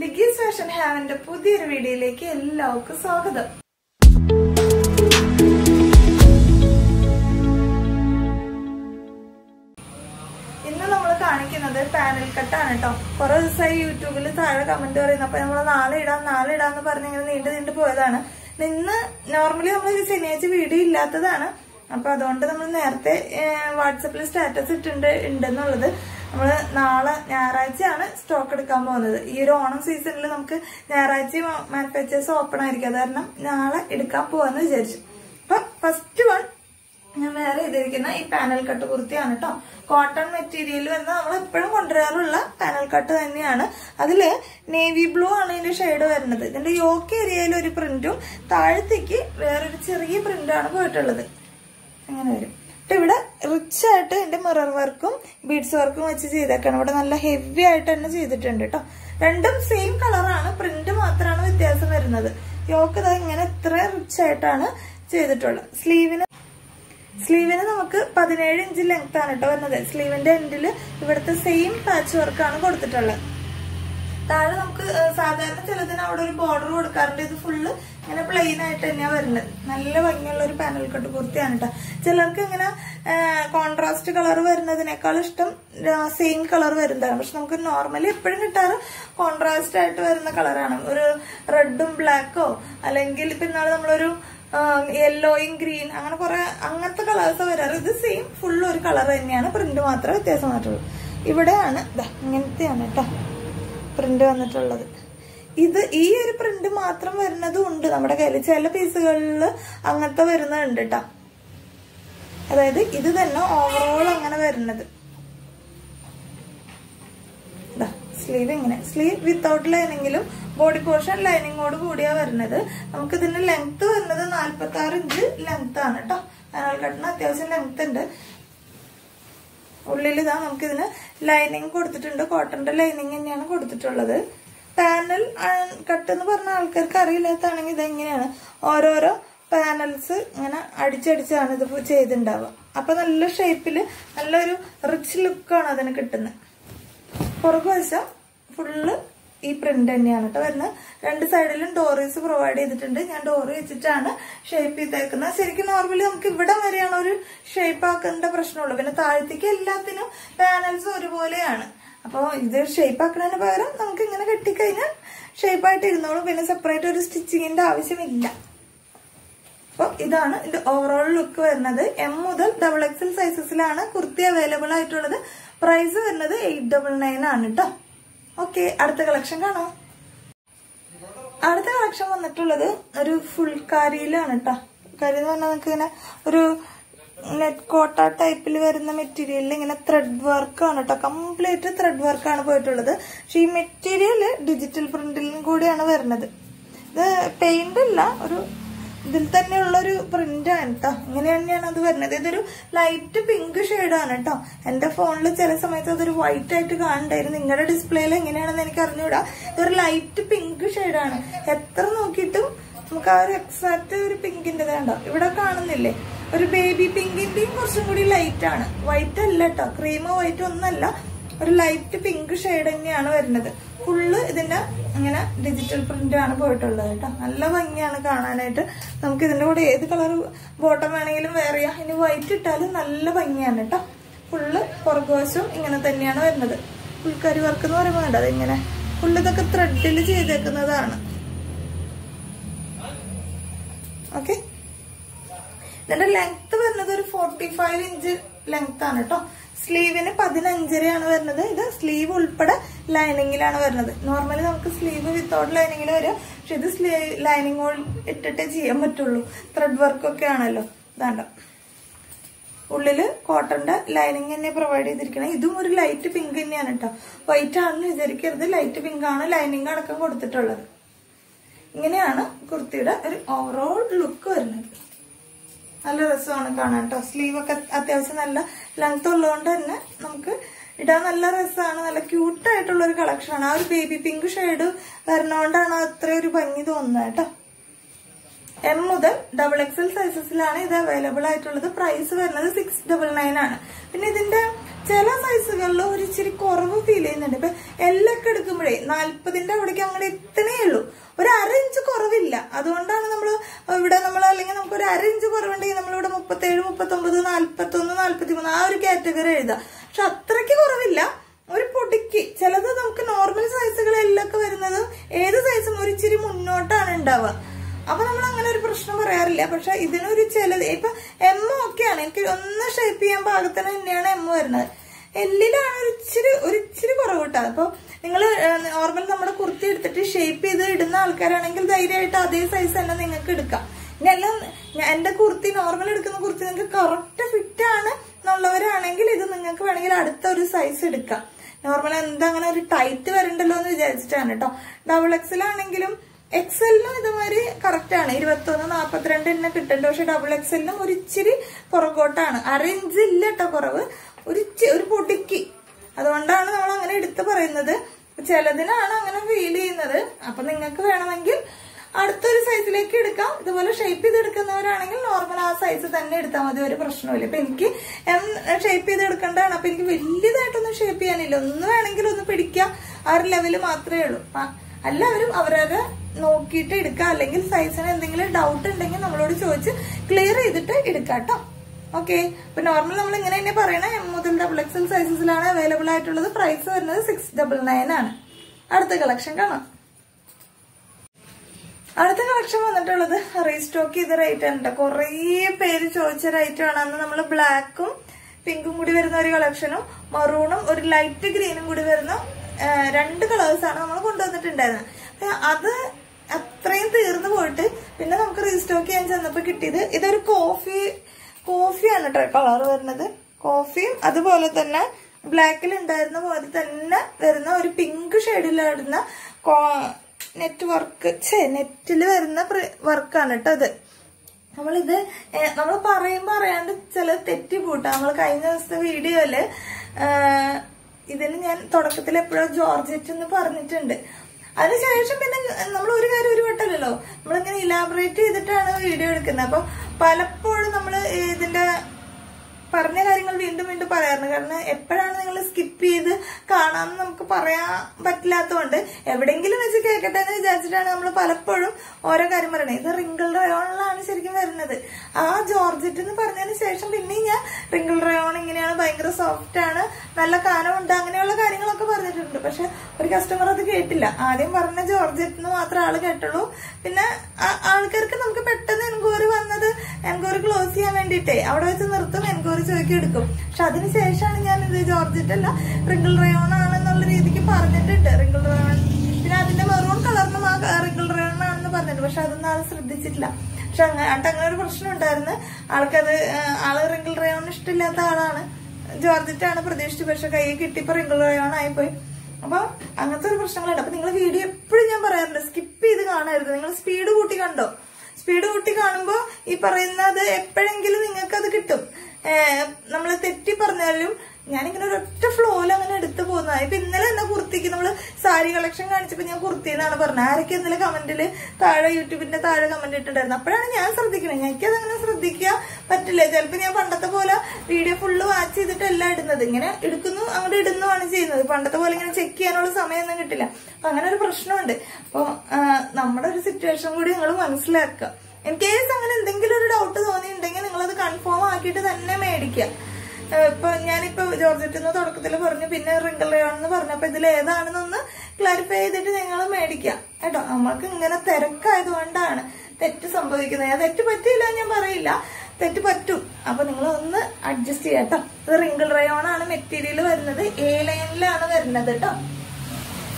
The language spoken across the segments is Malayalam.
ലിഗീസ് ഫാഷൻ ഹാവിന്റെ പുതിയൊരു വീഡിയോയിലേക്ക് എല്ലാവർക്കും സ്വാഗതം. ഇന്ന് നമ്മൾ കാണിക്കുന്നത് പാനൽ കട്ടാണ് കേട്ടോ കുറെ ദിവസമായി യൂട്യൂബിൽ താഴെ കമന്റ് പറയുന്നു. അപ്പൊ നമ്മൾ നാളെ ഇടാം നാളെ ഇടാന്ന് പറഞ്ഞ് ഇങ്ങനെ നീണ്ടു നീണ്ടു പോയതാണ്. നിന്ന് നോർമലി നമ്മൾ ശനിയാഴ്ച വീഡിയോ ഇല്ലാത്തതാണ്. അപ്പൊ അതുകൊണ്ട് നമ്മൾ നേരത്തെ വാട്സപ്പിൽ സ്റ്റാറ്റസ് ഇട്ടുണ്ട് ഉണ്ടെന്നുള്ളത് നമ്മൾ നാളെ ഞായറാഴ്ചയാണ് സ്റ്റോക്ക് എടുക്കാൻ പോകുന്നത്. ഈ ഒരു ഓണം സീസണിൽ നമുക്ക് ഞായറാഴ്ച മാനുഫാക്ചേഴ്സ് ഓപ്പൺ ആയിരിക്കും. അത് കാരണം നാളെ എടുക്കാൻ പോവാന്ന് വിചാരിച്ചു. അപ്പൊ ഫസ്റ്റ് വൺ ഞാൻ വേറെ ചെയ്തിരിക്കുന്ന ഈ പാനൽ കട്ട് കുർത്തിയാണ് കേട്ടോ കോട്ടൺ മെറ്റീരിയൽ വന്ന് നമ്മൾ എപ്പോഴും കൊണ്ടുവരാറുള്ള പാനൽ കട്ട് തന്നെയാണ്. അതിൽ നേവി ബ്ലൂ ആണ് ഇതിന്റെ ഷെയ്ഡ് വരുന്നത്. ഇതിന്റെ യോക്ക് ഏരിയയിൽ ഒരു പ്രിന്റും താഴത്തേക്ക് വേറൊരു ചെറിയ പ്രിന്റാണ് പോയിട്ടുള്ളത്. അങ്ങനെ വരും. ഇവിടെ റിച്ച് ആയിട്ട് ഇതിന്റെ മിറർ വർക്കും ബീഡ്സ് വർക്കും വെച്ച് ചെയ്തേക്കാണ്. ഇവിടെ നല്ല ഹെവി ആയിട്ട് തന്നെ ചെയ്തിട്ടുണ്ട് കേട്ടോ രണ്ടും സെയിം കളറാണ് പ്രിന്റ് മാത്രമാണ് വ്യത്യാസം വരുന്നത്. യോക്ക് ഇതാ ഇങ്ങനെ ഇത്ര റിച്ച് ആയിട്ടാണ് ചെയ്തിട്ടുള്ളത്. സ്ലീവിന് സ്ലീവിന് നമുക്ക് പതിനേഴ് ഇഞ്ച് ലെങ്ത് ആണ് കേട്ടോ വരുന്നത്. സ്ലീവിന്റെ എൻഡിൽ ഇവിടുത്തെ സെയിം പാച്ച് വർക്കാണ് കൊടുത്തിട്ടുള്ളത്. താഴെ നമുക്ക് സാധാരണ ചിലതിന് അവിടെ ഒരു ബോർഡർ കൊടുക്കാറുണ്ട്. ഇത് ഫുള്ള് ഇങ്ങനെ പ്ലെയിൻ ആയിട്ട് തന്നെയാണ് വരുന്നത്. നല്ല ഭംഗിയുള്ള ഒരു പാനൽ കട്ട് കുർത്തിയാണ് കേട്ടോ ചിലർക്ക് ഇങ്ങനെ കോൺട്രാസ്റ്റ് കളർ വരുന്നതിനേക്കാൾ ഇഷ്ടം സെയിം കളർ വരുന്നതാണ്. പക്ഷെ നമുക്ക് നോർമലി എപ്പോഴും കിട്ടാറ് കോൺട്രാസ്റ്റ് ആയിട്ട് വരുന്ന കളറാണ് ഒരു റെഡും ബ്ലാക്കോ അല്ലെങ്കിൽ ഇന്നാൾ നമ്മളൊരു യെല്ലോയും ഗ്രീൻ അങ്ങനെ കുറെ അങ്ങനത്തെ കളേഴ്സ് വരാറ്. ഇത് സെയിം ഫുൾ ഒരു കളർ തന്നെയാണ്. പ്രിന്റ് മാത്രമേ വ്യത്യാസം വന്നിട്ടുള്ളൂ. ഇവിടെയാണ് ഇങ്ങനത്തെയാണ് കേട്ടോ പ്രിന്റ് വന്നിട്ടുള്ളത്. ഇത് ഈ ഒരു പ്രിന്റ് മാത്രം വരുന്നതും ഉണ്ട് നമ്മുടെ കയ്യിൽ ചില പീസുകളിൽ അങ്ങനത്തെ വരുന്നുണ്ട് കേട്ടോ അതായത് ഇത് തന്നെ ഓവറോൾ അങ്ങനെ വരുന്നത്. സ്ലീവ് ഇങ്ങനെ. സ്ലീവ് വിത്തൗട്ട് ലൈനിങ്ങിലും ബോഡി പോർഷൻ ലൈനിങ്ങോട് കൂടിയാ വരുന്നത്. നമുക്ക് ഇതിന്റെ ലെങ്ത് വരുന്നത് നാല്പത്തി ആറ് ഇഞ്ച് ലെങ്ത് ആണ് കേട്ടോ അതിനാൽ കട്ടിന് അത്യാവശ്യം ലെങ്ത് ഉണ്ട്. ഉള്ളിൽ ഇതാ നമുക്ക് ഇതിന് ലൈനിങ് കൊടുത്തിട്ടുണ്ട് കോട്ടന്റെ ലൈനിങ് തന്നെയാണ് കൊടുത്തിട്ടുള്ളത്. പാനൽ കട്ട് എന്ന് പറഞ്ഞ ആൾക്കാർക്ക് അറിയില്ലാത്താണെങ്കിൽ ഇതെങ്ങനെയാണ്? ഓരോരോ പാനൽസ് ഇങ്ങനെ അടിച്ചടിച്ചാണ് ഇത് ചെയ്തിണ്ടാവുക. അപ്പൊ നല്ല ഷേപ്പിൽ നല്ലൊരു റിച്ച് ലുക്കാണ് അതിന് കിട്ടുന്നത്. പുറകുവശം ഫുള്ള് ഈ പ്രിന്റ് തന്നെയാണ് കേട്ടോ വരുന്നത്. രണ്ട് സൈഡിലും ഡോറീസ് പ്രൊവൈഡ് ചെയ്തിട്ടുണ്ട്. ഞാൻ ഡോറി വെച്ചിട്ടാണ് ഷേപ്പ് ചെയ്തേക്കുന്നത്. ശരിക്കും നോർമലി നമുക്ക് ഇവിടെ വരെയാണ് ഒരു ഷേപ്പ് ആക്കേണ്ട പ്രശ്നമുള്ളൂ. പിന്നെ താഴത്തേക്ക് എല്ലാത്തിനും പാനൽസ് ഒരുപോലെയാണ്. അപ്പോൾ ഇത് ഷേപ്പ് ആക്കുന്നതിന് പകരം നമുക്ക് ഇങ്ങനെ കെട്ടിക്കഴിഞ്ഞാൽ ഷേപ്പ് ആയിട്ട് ഇരുന്നോളും. പിന്നെ സെപ്പറേറ്റ് ഒരു സ്റ്റിച്ചിങ്ങിന്റെ ആവശ്യമില്ല. അപ്പോൾ ഇതാണ് ഇതിന്റെ ഓവറോൾ ലുക്ക് വരുന്നത്. എം മുതൽ ഡബിൾ എക്സൽ സൈസസിലാണ് കുർത്തി അവൈലബിൾ ആയിട്ടുള്ളത്. പ്രൈസ് വരുന്നത് എയ്റ്റ് ഡബിൾ നയൻ ആണ് കേട്ടോ ഓക്കെ അടുത്ത കളക്ഷൻ കാണോ. അടുത്ത കളക്ഷൻ വന്നിട്ടുള്ളത് ഒരു ഫുൾ കാരിയിലാണ് കേട്ടോ കാരി എന്ന് പറഞ്ഞാൽ നമുക്ക് ഇങ്ങനെ ഒരു നെറ്റ് കോട്ട ടൈപ്പിൽ വരുന്ന മെറ്റീരിയലിൽ ഇങ്ങനെ ത്രെഡ് വർക്കാണ് കേട്ടോ കംപ്ലീറ്റ് ത്രെഡ് വർക്കാണ് പോയിട്ടുള്ളത്. പക്ഷെ ഈ മെറ്റീരിയൽ ഡിജിറ്റൽ പ്രിന്റിലും കൂടിയാണ് വരുന്നത്. ഇത് പെയിന്റ് അല്ല ഒരു ഇതിൽ തന്നെയുള്ള ഒരു കേട്ടോ ഇങ്ങനെ തന്നെയാണ് അത് വരുന്നത്. ഇതൊരു ലൈറ്റ് പിങ്ക് ഷെയ്ഡാണ് കേട്ടോ എന്റെ ഫോണിൽ ചില സമയത്ത് അതൊരു വൈറ്റ് ആയിട്ട് കാണണ്ടായിരുന്നു. നിങ്ങളുടെ ഡിസ്പ്ലേയിൽ എങ്ങനെയാണെന്ന് എനിക്ക് അറിഞ്ഞുകൂടാ ഇതൊരു ലൈറ്റ് പിങ്ക് ഷെയ്ഡാണ് എത്ര നോക്കിയിട്ടും നമുക്ക് ആ ഒരു എക്സാക്ട് ഒരു പിങ്കിന്റെ വേണ്ട ഇവിടെ കാണുന്നില്ലേ? ഒരു ബേബി പിങ്കിന്റെയും കുറച്ചും കൂടി ലൈറ്റ് ആണ്. വൈറ്റ് അല്ല കേട്ടോ ക്രീമോ വൈറ്റ് ഒന്നല്ല ഒരു ലൈറ്റ് പിങ്ക് ഷെയ്ഡ് തന്നെയാണ് വരുന്നത്. ഫുള്ള് ഇതിന്റെ ഇങ്ങനെ ഡിജിറ്റൽ പ്രിന്റ് ആണ് പോയിട്ടുള്ളത് കേട്ടോ നല്ല ഭംഗിയാണ് കാണാനായിട്ട്. നമുക്ക് ഇതിന്റെ കൂടെ ഏത് കളർ ബോട്ടം വേണമെങ്കിലും വേറെ ഇനി വൈറ്റ് ഇട്ടാലും നല്ല ഭംഗിയാണ് കേട്ടോ ഫുള്ള് പുറകുവശവും ഇങ്ങനെ തന്നെയാണ് വരുന്നത്. ഫുൾക്കരി വർക്ക് എന്ന് പറയുമ്പോൾ കണ്ടത് ഇങ്ങനെ ഫുള്ള് ഇതൊക്കെ ത്രെഡിൽ ചെയ്തേക്കുന്നതാണ്. ഓക്കെ ഇതിന്റെ ലെങ്ത് വരുന്നത് ഒരു ഫോർട്ടി ഫൈവ് ഇഞ്ച് ലെങ്ത് ആണ് കേട്ടോ സ്ലീവിന് പതിനഞ്ചരയാണ് വരുന്നത്. ഇത് സ്ലീവ് ഉൾപ്പെടെ ലൈനിങ്ങിലാണ് വരുന്നത്. നോർമലി നമുക്ക് സ്ലീവ് വിത്തൗട്ട് ലൈനിങ്ങിൽ വരും. പക്ഷെ ഇത് സ്ലീവ് ലൈനിങ് ഇട്ടിട്ടേ ചെയ്യാൻ പറ്റുള്ളൂ. ത്രെഡ് വർക്ക് ഒക്കെ ആണല്ലോ. ഇതാണ്ട. ഉള്ളിൽ കോട്ടന്റെ ലൈനിങ് തന്നെ പ്രൊവൈഡ് ചെയ്തിരിക്കണം. ഇതും ഒരു ലൈറ്റ് പിങ്ക് തന്നെയാണ് കേട്ടോ വൈറ്റ് ആണെന്ന് വിചാരിക്കരുത്. ലൈറ്റ് പിങ്ക് ആണ് ലൈനിങ് അടക്കം കൊടുത്തിട്ടുള്ളത്. ഇങ്ങനെയാണ് കുർത്തിയുടെ ഒരു ഓവറോൾ ലുക്ക് വരുന്നത്. നല്ല രസമാണ് കാണാൻ കേട്ടോ സ്ലീവ് ഒക്കെ അത്യാവശ്യം നല്ല ലെങ്ത് ഉള്ളതുകൊണ്ട് തന്നെ നമുക്ക് ഇടാൻ നല്ല രസമാണ്. നല്ല ക്യൂട്ടായിട്ടുള്ള ഒരു കളക്ഷനാണ് ആ ഒരു ബേബി പിങ്ക് ഷെയ്ഡ് വരണോണ്ടാണ് അത്രയും ഒരു ഭംഗി തോന്നുന്നത് കേട്ടോ എം മുതൽ ഡബിൾ എക്സൽ സൈസസിലാണ് ഇത് അവൈലബിൾ ആയിട്ടുള്ളത്. പ്രൈസ് വരുന്നത് സിക്സ് ഡബിൾ നയൻ ആണ്. പിന്നെ ഇതിന്റെ ചില സൈസുകളിൽ ഒരു ഇച്ചിരി കുറവ് ഫീൽ ചെയ്യുന്നുണ്ട്. ഇപ്പൊ എല്ലൊക്കെ എടുക്കുമ്പോഴേ നാല്പതിന്റെ അവിടേക്ക് അങ്ങനെ എത്തണേ ഉള്ളൂ. ഒരു അര കുറവില്ല. അതുകൊണ്ടാണ് നമ്മൾ ഇവിടെ നമ്മൾ അല്ലെങ്കിൽ നമുക്ക് ഒരു അര കുറവുണ്ടെങ്കിൽ നമ്മളിവിടെ മുപ്പത്തേഴ് മുപ്പത്തൊമ്പത് ഒമ്പത് നാല്പത്തി മൂന്ന് ആ ഒരു കാറ്റഗറി എഴുതാം. പക്ഷെ അത്രയ്ക്ക് കുറവില്ല. ഒരു പൊടിക്ക്. ചിലത് നമുക്ക് നോർമൽ സൈസുകളെല്ലൊക്കെ വരുന്നത് ഏത് സൈസും ഒരു ഇച്ചിരി മുന്നോട്ടാണ് ഉണ്ടാവുക. അപ്പൊ നമ്മൾ അങ്ങനെ ഒരു പ്രശ്നം പറയാറില്ല. പക്ഷെ ഇതിനൊരു ചില ഇപ്പൊ എം ഒക്കെയാണ്. എനിക്ക് ഒന്ന് ഷേപ്പ് ചെയ്യാൻ പാകത്തിന് തന്നെയാണ് എം വരുന്നത്. എല്ലിലാണ് ഒരു ഇച്ചിരി ഒരു ഇച്ചിരി കുറവ് കിട്ടുക അപ്പൊ നിങ്ങൾ നോർമൽ നമ്മുടെ കുർത്തി എടുത്തിട്ട് ഷേപ്പ് ചെയ്ത് ഇടുന്ന ആൾക്കാരാണെങ്കിൽ ധൈര്യമായിട്ട് അതേ സൈസ് തന്നെ നിങ്ങൾക്ക് എടുക്കാം. ഇനി എല്ലാം എന്റെ കുർത്തി നോർമൽ എടുക്കുന്ന കുർത്തി നിങ്ങൾക്ക് കറക്റ്റ് ഫിറ്റ് ആണ് എന്നുള്ളവരാണെങ്കിൽ ഇത് നിങ്ങൾക്ക് വേണമെങ്കിൽ അടുത്ത ഒരു സൈസ് എടുക്കാം. നോർമൽ എന്താ അങ്ങനെ ഒരു ടൈറ്റ് വരണ്ടല്ലോ എന്ന് വിചാരിച്ചിട്ടാണ് കേട്ടോ. ഡബിൾ എക്സൽ ആണെങ്കിലും എക്സലിനും ഇതുമാതിരി കറക്റ്റ് ആണ്. ഇരുപത്തൊന്ന് നാപ്പത്തിരണ്ട് തന്നെ കിട്ടുന്നുണ്ട് പക്ഷെ ഡബിൾ എക്സലിനും ഒരു ഇച്ചിരി പുറകോട്ടാണ്. അര ഇഞ്ച് ഇല്ല കേട്ടോ കുറവ്. ഒരു ഒരു പൊടിക്ക്. അതുകൊണ്ടാണ് നമ്മൾ അങ്ങനെ എടുത്ത് പറയുന്നത്. ചിലതിനാണ് അങ്ങനെ ഫീൽ ചെയ്യുന്നത്. അപ്പൊ നിങ്ങൾക്ക് വേണമെങ്കിൽ അടുത്തൊരു സൈസിലേക്ക് എടുക്കാം. ഇതുപോലെ ഷേപ്പ് ചെയ്ത് എടുക്കുന്നവരാണെങ്കിൽ നോർമൽ ആ സൈസ് തന്നെ എടുത്താൽ മതി. ഒരു പ്രശ്നമില്ല ഇപ്പൊ എനിക്ക് ഷേപ്പ് ചെയ്ത് എടുക്കേണ്ടതാണ് അപ്പൊ എനിക്ക് വലിയതായിട്ടൊന്നും ഷേപ്പ് ചെയ്യാനില്ല. ഒന്ന് വേണമെങ്കിൽ ഒന്ന് പിടിക്കാം. ആ ഒരു ലെവൽ മാത്രമേ ഉള്ളൂ. എല്ലാവരും അവരവരെ നോക്കിയിട്ട് എടുക്കുക അല്ലെങ്കിൽ സൈസിന് എന്തെങ്കിലും ഡൗട്ട് ഉണ്ടെങ്കിൽ നമ്മളോട് ചോദിച്ച് ക്ലിയർ ചെയ്തിട്ട് എടുക്കാം കേട്ടോ ഓക്കെ ഇപ്പൊ നോർമൽ നമ്മൾ ഇങ്ങനെ തന്നെ പറയണ. എം മുതൽ ഡബിൾ എക്സൽ സൈസസിലാണ് അവൈലബിൾ ആയിട്ടുള്ളത്. പ്രൈസ് വരുന്നത് സിക്സ് ഡബിൾ നയൻ ആണ്. അടുത്ത കളക്ഷൻ കാണാം. അടുത്ത കളക്ഷൻ വന്നിട്ടുള്ളത് റീസ്റ്റോക്ക് ചെയ്ത റൈറ്റ് ആണ് കുറേ പേര് ചോദിച്ച റൈറ്റ് ആണ്. അന്ന് നമ്മൾ ബ്ലാക്കും പിങ്കും കൂടി വരുന്ന ഒരു കളക്ഷനും മറൂണും ഒരു ലൈറ്റ് ഗ്രീനും കൂടി വരുന്ന രണ്ട് കളേഴ്സാണ് നമ്മൾ കൊണ്ടുവന്നിട്ടുണ്ടായിരുന്നത്. അത് അത്രയും തീർന്നു പോയിട്ട് പിന്നെ നമുക്ക് റീസ്റ്റോക്ക് ചെയ്യാൻ ചെന്നപ്പോൾ കിട്ടിയത് ഇതൊരു കോഫി കോഫിയാണ് കേട്ടോ കളർ വരുന്നത്. കോഫിയും അതുപോലെ തന്നെ ബ്ലാക്കിൽ ഉണ്ടായിരുന്ന പോലെ തന്നെ വരുന്ന ഒരു പിങ്ക് ഷെയ്ഡിലിടുന്ന നെറ്റ് വർക്ക് ഛേ നെറ്റിൽ വരുന്ന വർക്കാണ് കേട്ടോ അത് നമ്മളിത് നമ്മൾ പറയുമ്പോൾ അറിയാണ്ട് ചില തെറ്റി പൂട്ടാം. നമ്മൾ കഴിഞ്ഞ ദിവസത്തെ വീഡിയോയിൽ ഇതിന് ഞാൻ തുടക്കത്തിൽ എപ്പോഴോ ജോർജറ്റ് എന്ന് പറഞ്ഞിട്ടുണ്ട്. അതിനുശേഷം പിന്നെ നമ്മൾ ഒരു കാര്യം ഒരു വട്ടമല്ലല്ലോ. നമ്മളിങ്ങനെ ഇലാബറേറ്റ് ചെയ്തിട്ടാണ് വീഡിയോ എടുക്കുന്നത്. അപ്പൊ പലപ്പോഴും നമ്മൾ ഇതിന്റെ പറഞ്ഞ കാര്യങ്ങൾ വീണ്ടും വീണ്ടും പറയാറുണ്ട്. കാരണം എപ്പോഴാണ് നിങ്ങൾ സ്കിപ്പ് ചെയ്ത് കാണാമെന്ന് നമുക്ക് പറയാൻ പറ്റില്ലാത്തതുകൊണ്ട് എവിടെയെങ്കിലും വെച്ച് കേൾക്കട്ടെ എന്ന് വിചാരിച്ചിട്ടാണ് നമ്മൾ പലപ്പോഴും ഓരോ കാര്യം പറയണത് ഇത് റിങ്കിൾ റയോണിലാണ് ശരിക്കും വരുന്നത്. ആ ജോർജറ്റ് എന്ന് പറഞ്ഞതിന് ശേഷം പിന്നെ ഞാൻ റിങ്കിൾ റയോൺ ഇങ്ങനെയാണ് ഭയങ്കര സോഫ്റ്റ് ആണ് നല്ല കാനമുണ്ട് അങ്ങനെയുള്ള കാര്യങ്ങളൊക്കെ പറഞ്ഞിട്ടുണ്ട്. പക്ഷെ ഒരു കസ്റ്റമർ അത് കേട്ടില്ല. ആദ്യം പറഞ്ഞ ജോർജറ്റ് എന്ന് മാത്രം ആൾ കേട്ടുള്ളൂ. പിന്നെ ആൾക്കാർക്ക് നമുക്ക് പെട്ടെന്ന് എൻക്വയറി വന്നത് എൻക്വയറി ക്ലോസ് ചെയ്യാൻ വേണ്ടിയിട്ടേ. അവിടെ വെച്ച് നിർത്തും എൻക്വയറി ചോദിക്കും എടുക്കും. പക്ഷെ അതിനുശേഷമാണ് ഇത് ജോർജറ്റ് അല്ല റിങ്കിൾ റയോൺ ആണെന്നുള്ള രീതിക്ക് പറഞ്ഞിട്ടുണ്ട്. റിങ്കിൾ റയോൺ പിന്നെ അതിന്റെ മെറൂൺ കളറിനും ആ റിങ്കിൾ റയോൺ ആണെന്ന് പറഞ്ഞിട്ടുണ്ട്. പക്ഷെ അതൊന്നും ആൾ ശ്രദ്ധിച്ചിട്ടില്ല. പക്ഷെ അങ്ങനെ അങ്ങനെ ഒരു പ്രശ്നം ഉണ്ടായിരുന്നു. ആൾക്കത് ആൾ റിങ്കിൾ റയോൺ ഇഷ്ടമില്ലാത്ത ആളാണ്. ജോർജറ്റ് ആണ് പ്രതീക്ഷിച്ചു പക്ഷെ കൈ കിട്ടിയപ്പോ റിങ്കിൾ റയോൺ ആയിപ്പോയി. അപ്പൊ അങ്ങനത്തെ ഒരു പ്രശ്നങ്ങളുണ്ട്. അപ്പൊ നിങ്ങൾ വീഡിയോ എപ്പോഴും ഞാൻ പറയാറുണ്ട് സ്കിപ്പ് ചെയ്ത് കാണരുത്. നിങ്ങൾ സ്പീഡ് കൂട്ടി കണ്ടോ? സ്പീഡ് കൂട്ടി കാണുമ്പോ ഈ പറയുന്നത് എപ്പോഴെങ്കിലും നിങ്ങൾക്ക് അത് കിട്ടും നമ്മൾ തെറ്റി പറഞ്ഞാലും ഞാനിങ്ങനെ ഒരൊറ്റ ഫ്ലോയിൽ അങ്ങനെ എടുത്തു പോകുന്നത് ഇപ്പൊ ഇന്നലെ എന്നെ കുർത്തിക്ക് നമ്മൾ സാരി കളക്ഷൻ കാണിച്ചപ്പോ ഞാൻ കുർത്തി എന്നാണ് പറഞ്ഞത്. ആരൊക്കെ ഇന്നലെ കമന്റിൽ താഴെ യൂട്യൂബിന്റെ താഴെ കമന്റ് ഇട്ടിട്ടുണ്ടായിരുന്നു. അപ്പോഴാണ് ഞാൻ ശ്രദ്ധിക്കുന്നത് എനിക്കത് അങ്ങനെ ശ്രദ്ധിക്കുക പറ്റില്ല. ചിലപ്പോ ഞാൻ പണ്ടത്തെ പോലെ വീഡിയോ ഫുള്ള് വാച്ച് ചെയ്തിട്ടല്ല ഇടുന്നത്. ഇങ്ങനെ എടുക്കുന്നു അങ്ങോട്ട് ഇടുന്നുമാണ് ചെയ്യുന്നത്. പണ്ടത്തെ പോലെ ഇങ്ങനെ ചെക്ക് ചെയ്യാനുള്ള സമയമൊന്നും കിട്ടില്ല. അപ്പൊ അങ്ങനെ ഒരു പ്രശ്നമുണ്ട്. അപ്പൊ നമ്മുടെ ഒരു സിറ്റുവേഷൻ കൂടി നിങ്ങൾ മനസ്സിലാക്കുക. ഇൻ കേസ് അങ്ങനെ എന്തെങ്കിലും ഒരു ഡൗട്ട് തോന്നിയിട്ടുണ്ടെങ്കിൽ നിങ്ങളത് കൺഫേം ആക്കിയിട്ട് തന്നെ മേടിക്കുക. ഇപ്പൊ ഞാനിപ്പോ ജോർജറ്റ് എന്ന് തുടക്കത്തിൽ പറഞ്ഞു പിന്നെ റിങ്കിൾ റയോൺ പറഞ്ഞപ്പോ ഇതിൽ ഏതാണെന്നൊന്ന് ക്ലാരിഫൈ ചെയ്തിട്ട് നിങ്ങൾ മേടിക്കാം. കേട്ടോ നമ്മൾക്ക് ഇങ്ങനെ തിരക്കായതുകൊണ്ടാണ് തെറ്റ് സംഭവിക്കുന്നത്. ഞാൻ തെറ്റ് പറ്റിയില്ല ഞാൻ പറയില്ല. തെറ്റ് പറ്റും. അപ്പൊ നിങ്ങൾ ഒന്ന് അഡ്ജസ്റ്റ് ചെയ്യാം കേട്ടോ. ഇത് റിങ്കിൾ റയോൺ ആണ് മെറ്റീരിയൽ വരുന്നത്. എ ലൈനിലാണ് വരുന്നത് കേട്ടോ.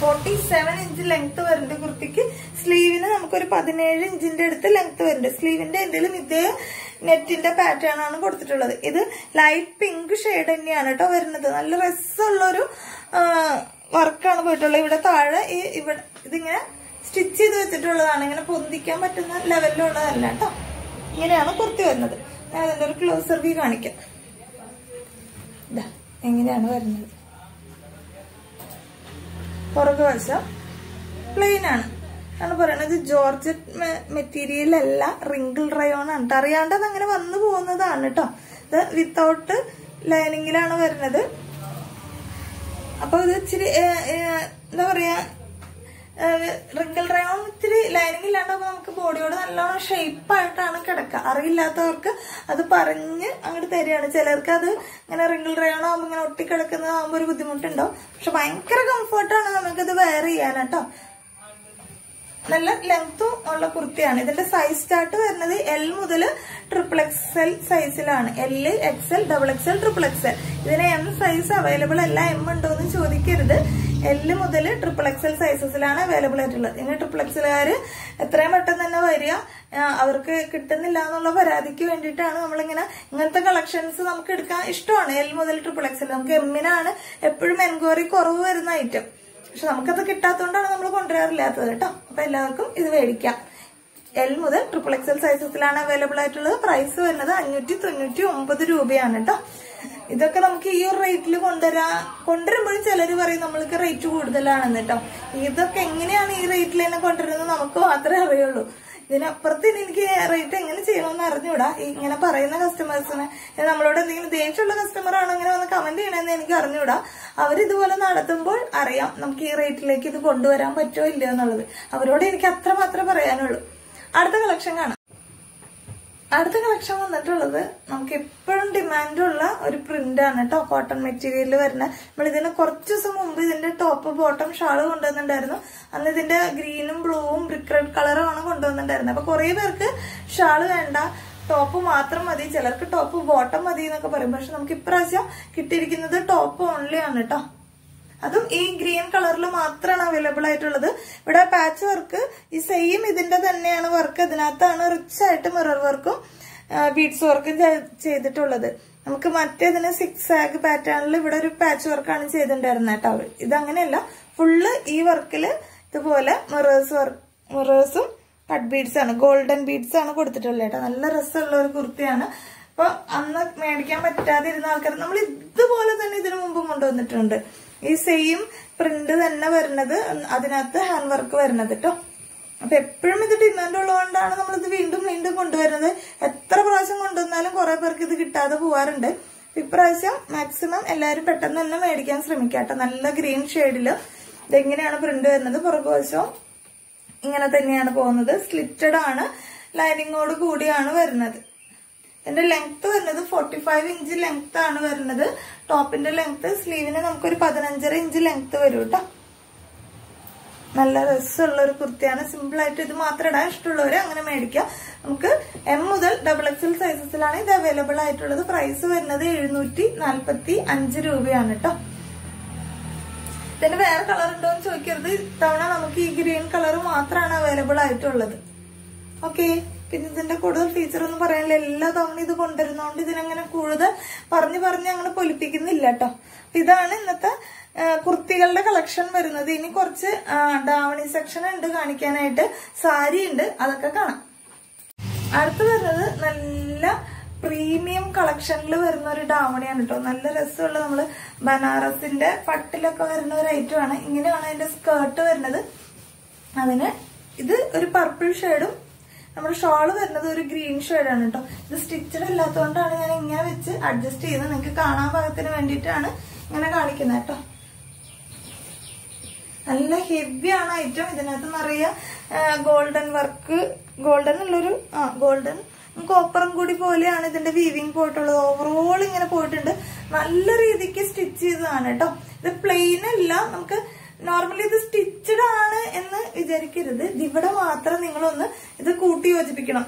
ഫോർട്ടി സെവൻ ഇഞ്ച് ലെങ്ത് വരുന്നുണ്ട് കുർത്തിക്ക്. സ്ലീവിന് നമുക്കൊരു പതിനേഴ് ഇഞ്ചിന്റെ അടുത്ത് ലെങ്ത് വരുന്നുണ്ട്. സ്ലീവിന്റെ എന്തെങ്കിലും ഇതേ നെറ്റിന്റെ പാറ്റേൺ ആണ് കൊടുത്തിട്ടുള്ളത്. ഇത് ലൈറ്റ് പിങ്ക് ഷെയ്ഡ് തന്നെയാണ് കേട്ടോ വരുന്നത്. നല്ല രസമുള്ളൊരു വർക്കാണ് പോയിട്ടുള്ളത്. ഇവിടെ താഴെ ഈ ഇവിടെ ഇതിങ്ങനെ സ്റ്റിച്ച് ചെയ്ത് വെച്ചിട്ടുള്ളതാണ്. ഇങ്ങനെ പൊന്തിക്കാൻ പറ്റുന്ന ലെവലിലുള്ളതല്ല കേട്ടോ ഇങ്ങനെയാണ് കുർത്തി വരുന്നത്. ഞാൻ അതിന്റെ ഒരു ക്ലോസർ വ്യൂ കാണിക്കാം. ഇതാ എങ്ങനെയാണ് വരുന്നത്. പുറകുവശം പ്ലെയിൻ ആണ്. ആണ് പറയണത് ജോർജറ്റ് മെറ്റീരിയൽ അല്ല റിങ്കിൾ റയോൺ ആണ് അറിയാണ്ട് അത് അങ്ങനെ വന്നു പോകുന്നതാണ് കേട്ടോ ഇത് വിത്തൗട്ട് ലൈനിങ്ങിലാണ് വരുന്നത്. അപ്പൊ ഇത് ഇച്ചിരി എന്താ പറയാ റിങ്കിൾ റയോൺ ഇത്തിരി ലൈനിങ് അപ്പൊ നമുക്ക് ബോഡിയോട് നല്ലോണം ഷേപ്പ് ആയിട്ടാണ് കിടക്കുക അറിയില്ലാത്തവർക്ക് അത് പറഞ്ഞ് അങ്ങോട്ട് തരികയാണ്. ചിലർക്ക് അത് ഇങ്ങനെ റിങ്കിൾ റയോൺ ആകുമ്പോൾ ഇങ്ങനെ ഒട്ടിക്കിടക്കുന്നതാകുമ്പോൾ ഒരു ബുദ്ധിമുട്ടുണ്ടാവും. പക്ഷെ ഭയങ്കര കംഫർട്ടാണ് നമുക്കത് വെയർ ചെയ്യാൻ കേട്ടോ നല്ല ലെങ്ത്തും ഉള്ള കുർത്തിയാണ്. ഇതിന്റെ സൈസ് സ്റ്റാർട്ട് വരുന്നത് എൽ മുതൽ ട്രിപ്പിൾ എക്സ് എൽ സൈസിലാണ് L X L double L triple X L ഇതിന് എം സൈസ് അവൈലബിൾ അല്ല എം ഉണ്ടോ എന്ന് ചോദിക്കരുത്. എൽ മുതൽ ട്രിപ്പിൾ എക്സ് എൽ സൈസസിലാണ് അവൈലബിൾ ആയിട്ടുള്ളത്. ഇനി ട്രിപ്പിൾ എക്സലുകാര് എത്രയും പെട്ടെന്ന് തന്നെ വരിക. അവർക്ക് കിട്ടുന്നില്ല എന്നുള്ള പരാതിക്ക് വേണ്ടിയിട്ടാണ് നമ്മളിങ്ങനെ ഇങ്ങനത്തെ കളക്ഷൻസ് നമുക്ക് എടുക്കാൻ ഇഷ്ടമാണ്. എൽ മുതൽ ട്രിപ്പിൾ എക്സ് എൽ നമുക്ക് എമ്മിനാണ് എപ്പോഴും എൻക്വയറി കുറവ് വരുന്ന ഐറ്റം പക്ഷെ നമുക്കത് കിട്ടാത്തതുകൊണ്ടാണ് നമ്മൾ കൊണ്ടുവരാറില്ലാത്തത് കേട്ടോ. അപ്പൊ എല്ലാവർക്കും ഇത് മേടിക്കാം. എൽ മുതൽ ട്രിപ്പിൾ എക്സൽ സൈസസിലാണ് അവൈലബിൾ ആയിട്ടുള്ളത്. പ്രൈസ് വരുന്നത് അഞ്ഞൂറ്റി തൊണ്ണൂറ്റി ഒമ്പത് രൂപയാണ് കേട്ടോ. ഇതൊക്കെ നമുക്ക് ഈ ഒരു റേറ്റിൽ കൊണ്ടുവരാ കൊണ്ടുവരുമ്പോഴും ചിലർ പറയും നമ്മൾക്ക് റേറ്റ് കൂടുതലാണെന്ന് കേട്ടോ. ഇതൊക്കെ എങ്ങനെയാണ് ഈ റേറ്റിൽ തന്നെ കൊണ്ടുവരുന്നത്? നമുക്ക് മാത്രമേ അറിയുള്ളൂ. ഇതിനപ്പുറത്ത് എനിക്ക് റേറ്റ് എങ്ങനെ ചെയ്യണമെന്ന് അറിഞ്ഞൂടാ. ഇങ്ങനെ പറയുന്ന കസ്റ്റമേഴ്സിന് നമ്മളോട് എന്തെങ്കിലും ദേഷ്യമുള്ള കസ്റ്റമർ ആണോ അങ്ങനെ വന്ന് കമന്റ് ചെയ്യണമെന്ന് എനിക്ക് അറിഞ്ഞൂടാ. അവരിതുപോലെ നടത്തുമ്പോൾ അറിയാം നമുക്ക് ഈ റേറ്റിലേക്ക് ഇത് കൊണ്ടുവരാൻ പറ്റുമോ ഇല്ലയോ എന്നുള്ളത്. അവരോട് എനിക്ക് അത്ര മാത്രമേ പറയാനുള്ളൂ. അടുത്ത കളക്ഷൻ കാണാം. അടുത്ത കളക്ഷൻ വന്നിട്ടുള്ളത് നമുക്ക് എപ്പോഴും ഡിമാൻഡുള്ള ഒരു പ്രിന്റ് ആണ് കേട്ടോ കോട്ടൺ മെറ്റീരിയലിൽ വരുന്ന. നമ്മൾ ഇതിന് കുറച്ച് ദിവസം മുമ്പ് ഇതിന്റെ ടോപ്പ് ബോട്ടം ഷാൾ കൊണ്ടുവന്നിട്ടുണ്ടായിരുന്നു. അന്ന് ഇതിന്റെ ഗ്രീനും ബ്ലൂവും ബ്രിക്ക് റെഡ് കളറും ആണ് കൊണ്ടുവന്നിട്ടുണ്ടായിരുന്നത് അപ്പൊ കുറെ പേർക്ക് ഷാൾ വേണ്ട ടോപ്പ് മാത്രം മതി. ചിലർക്ക് ടോപ്പ് ബോട്ടം മതി എന്നൊക്കെ പറയും. പക്ഷെ നമുക്ക് ഇപ്രാവശ്യം കിട്ടിയിരിക്കുന്നത് ടോപ്പ് ഓൺലി ആണ് കേട്ടോ അതും ഈ ഗ്രീൻ കളറിൽ മാത്രമാണ് അവൈലബിൾ ആയിട്ടുള്ളത്. ഇവിടെ പാച്ച് വർക്ക് ഈ സെയിം ഇതിന്റെ തന്നെയാണ് വർക്ക് ഇതിനകത്താണ് റിച്ച് ആയിട്ട് മിറർ വർക്കും ബീഡ്സ് വർക്കും ചെയ്തിട്ടുള്ളത്. നമുക്ക് മറ്റേതിന് സിക്സ് ആഗ് പാറ്റേണിൽ ഇവിടെ ഒരു പാച്ച് വർക്കാണ് ചെയ്തിട്ടുണ്ടായിരുന്നത് കേട്ടോ. ഇതങ്ങനെയല്ല. ഫുള്ള് ഈ വർക്കിൽ ഇതുപോലെ മിറേഴ്സ് വർക്ക് മിറേഴ്സും കട്ട് ബീഡ്സ് ആണ് ഗോൾഡൻ ബീഡ്സ് ആണ് കൊടുത്തിട്ടുള്ളത് കേട്ടോ. നല്ല രസമുള്ള ഒരു കുർത്തിയാണ്. അപ്പൊ അന്ന് മേടിക്കാൻ പറ്റാതിരുന്ന ആൾക്കാർ നമ്മൾ ഇതുപോലെ തന്നെ ഇതിനു മുമ്പ് കൊണ്ടുവന്നിട്ടുണ്ട്. ഈ സെയിം പ്രിന്റ് തന്നെ വരുന്നത് അതിനകത്ത് ഹാൻഡ് വർക്ക് വരുന്നത് കേട്ടോ അപ്പൊ എപ്പോഴും ഇത് ഡിമാൻഡ് ഉള്ളതുകൊണ്ടാണ് നമ്മളിത് വീണ്ടും വീണ്ടും കൊണ്ടുവരുന്നത്. എത്ര പ്രാവശ്യം കൊണ്ടുവന്നാലും കുറെ പേർക്ക് ഇത് കിട്ടാതെ പോവാറുണ്ട്. ഇപ്രാവശ്യം മാക്സിമം എല്ലാവരും പെട്ടെന്ന് തന്നെ മേടിക്കാൻ ശ്രമിക്കാട്ടോ. നല്ല ഗ്രീൻ ഷെയ്ഡിൽ ഇതെങ്ങനെയാണ് പ്രിന്റ് വരുന്നത്? പുറകുവശവും ഇങ്ങനെ തന്നെയാണ് പോകുന്നത്. സ്ലിറ്റഡ് ആണ് ലൈനിങ്ങോട് കൂടിയാണ് വരുന്നത്. ഇതിന്റെ ലെങ്ത് വരുന്നത് ഫോർട്ടി ഫൈവ് ഇഞ്ച് ലെങ്ത് ആണ് വരുന്നത്. ടോപ്പിന്റെ ലെങ്ത് സ്ലീവിന് നമുക്കൊരു പതിനഞ്ചര ഇഞ്ച് ലെങ്ത് വരും കേട്ടോ നല്ല രസമുള്ള ഒരു കുർത്തിയാണ്. സിമ്പിൾ ആയിട്ട് ഇത് മാത്രം ഇടാൻ ഇഷ്ടമുള്ളവര് അങ്ങനെ മേടിക്കാം നമുക്ക് എം മുതൽ ഡബിൾ എക്സ് എൽ സൈസസിലാണ് ഇത് അവൈലബിൾ ആയിട്ടുള്ളത്. പ്രൈസ് വരുന്നത് എഴുന്നൂറ്റി നാൽപ്പത്തി അഞ്ച് രൂപയാണ് കേട്ടോ ഇതിന് വേറെ കളർ ഉണ്ടോ എന്ന് ചോദിക്കരുത്. ഇത്തവണ നമുക്ക് ഈ ഗ്രീൻ കളർ മാത്രമാണ് അവൈലബിൾ ആയിട്ടുള്ളത്. ഓക്കെ പിന്നെ ഇതിന്റെ കൂടുതൽ ഫീച്ചർ ഒന്നും പറയാനില്ല. എല്ലാ തവണ ഇത് കൊണ്ടുവരുന്നോണ്ട് ഇതിനങ്ങനെ കൂടുതൽ പറഞ്ഞു പറഞ്ഞ് അങ്ങനെ പൊലിപ്പിക്കുന്നില്ല കേട്ടോ ഇതാണ് ഇന്നത്തെ കുർത്തികളുടെ കളക്ഷൻ വരുന്നത്. ഇനി കുറച്ച് ഡാവണി സെക്ഷൻ ഉണ്ട് കാണിക്കാനായിട്ട്. സാരി ഉണ്ട്. അതൊക്കെ കാണാം. അടുത്ത് വരുന്നത് നല്ല പ്രീമിയം കളക്ഷനിൽ വരുന്ന ഒരു ഡാവണിയാണ് കേട്ടോ നല്ല രസമുള്ള നമ്മൾ ബനാറസിന്റെ പട്ടിലൊക്കെ വരുന്ന ഒരു ഐറ്റം ആണ്. ഇങ്ങനെയാണ് അതിന്റെ സ്കേർട്ട് വരുന്നത്. അതിന് ഇത് ഒരു പർപ്പിൾ ഷെയ്ഡും നമ്മുടെ ഷോൾ വരുന്നത് ഒരു ഗ്രീൻ ഷെയ്ഡാണ് കേട്ടോ ഇത് സ്റ്റിച്ചഡ് അല്ലാത്തതുകൊണ്ടാണ് ഞാൻ ഇങ്ങനെ വെച്ച് അഡ്ജസ്റ്റ് ചെയ്ത് നിങ്ങൾക്ക് കാണാൻ പാകത്തിന് വേണ്ടിയിട്ടാണ് ഇങ്ങനെ കാണിക്കുന്നത് കേട്ടോ നല്ല ഹെവി ആണ് ഐറ്റം ഇതിനകത്ത് നിറയെ ഗോൾഡൻ വർക്ക് ഗോൾഡൻ ഉള്ളൊരു ആ ഗോൾഡൻ കോപ്പറും കൂടി പോലെയാണ് ഇതിന്റെ വീവിങ് പോയിട്ടുള്ളത്. ഓവറോൾ ഇങ്ങനെ പോയിട്ടുണ്ട്. നല്ല രീതിക്ക് സ്റ്റിച്ച് ചെയ്തതാണ് കേട്ടോ ഇത് പ്ലെയിൻ അല്ല. നമുക്ക് നോർമലി ഇത് സ്റ്റിച്ചഡ് ആണ് എന്ന് വിചാരിക്കരുത്. ഇവിടെ മാത്രം നിങ്ങളൊന്ന് ഇത് കൂട്ടി യോജിപ്പിക്കണം.